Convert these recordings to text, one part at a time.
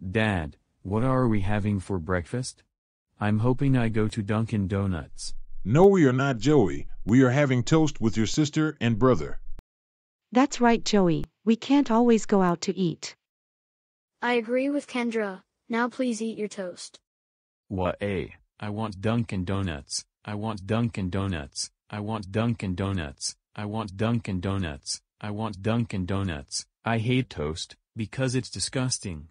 Dad, what are we having for breakfast? I'm hoping I go to Dunkin' Donuts. No, we are not, Joey. We are having toast with your sister and brother. That's right, Joey. We can't always go out to eat. I agree with Kendra. Now please eat your toast. What a, eh? I want Dunkin' Donuts. I want Dunkin' Donuts. I want Dunkin' Donuts. I want Dunkin' Donuts. I want Dunkin' Donuts. I hate toast, because it's disgusting.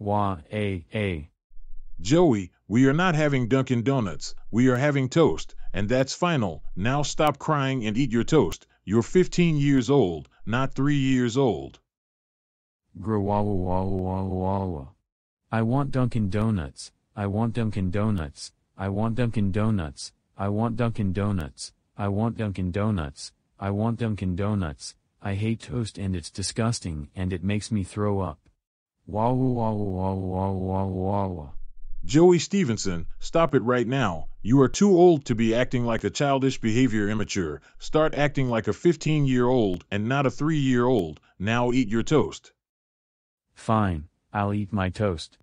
Wah, a, a. Joey, we are not having Dunkin' Donuts. We are having toast, and that's final. Now stop crying and eat your toast. You're 15 years old, not 3 years old. Grawawa wawa wawa wawa. I want Dunkin' Donuts. I want Dunkin' Donuts. I want Dunkin' Donuts. I want Dunkin' Donuts. I want Dunkin' Donuts. I want Dunkin' Donuts. I hate toast and it's disgusting and it makes me throw up. Wawa wawa wawa wawa wawa wawa. Joey Stevenson, stop it right now. You are too old to be acting like a childish behavior immature. Start acting like a 15 year old and not a 3 year old. Now eat your toast. Fine, I'll eat my toast.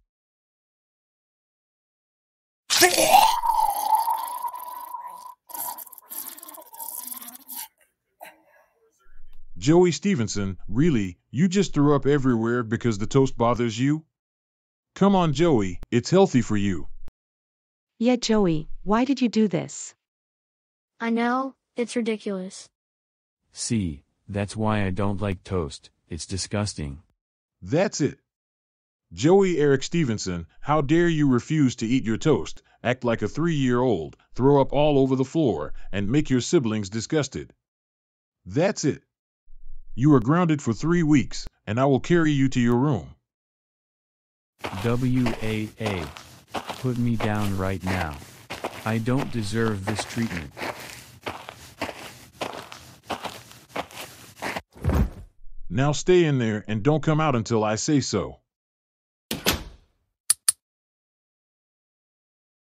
Joey Stevenson, really, you just threw up everywhere because the toast bothers you? Come on, Joey, it's healthy for you. Yeah, Joey, why did you do this? I know, it's ridiculous. See, that's why I don't like toast. It's disgusting. That's it. Joey Eric Stevenson, how dare you refuse to eat your toast, act like a three year old, throw up all over the floor, and make your siblings disgusted? That's it. You are grounded for three weeks, and I will carry you to your room. WAA. Put me down right now. I don't deserve this treatment. Now stay in there and don't come out until I say so.